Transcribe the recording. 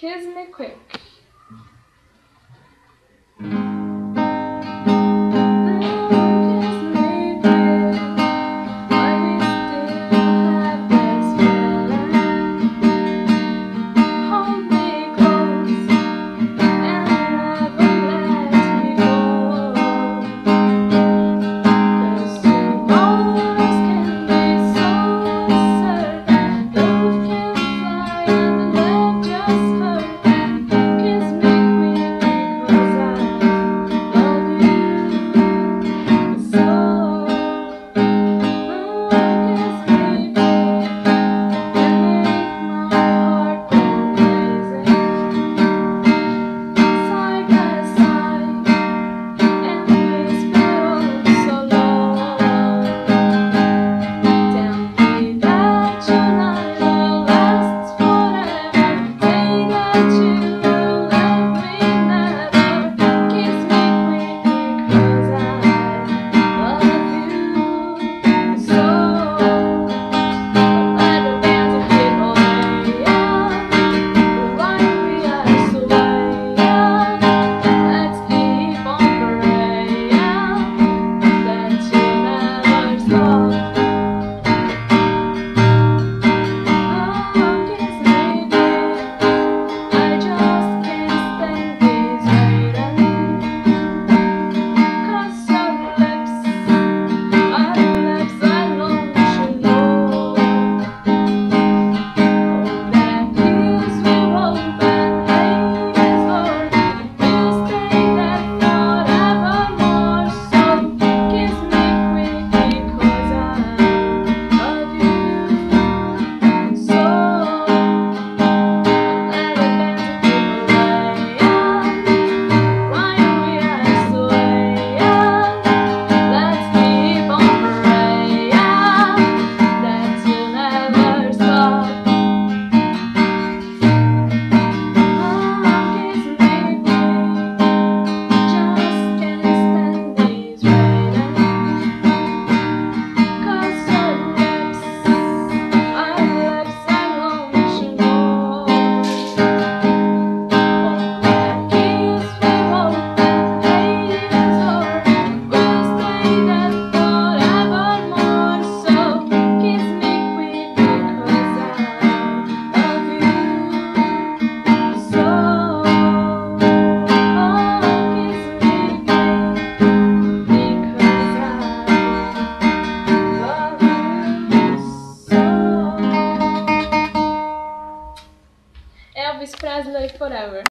Kiss me quick. Elvis Presley Forever.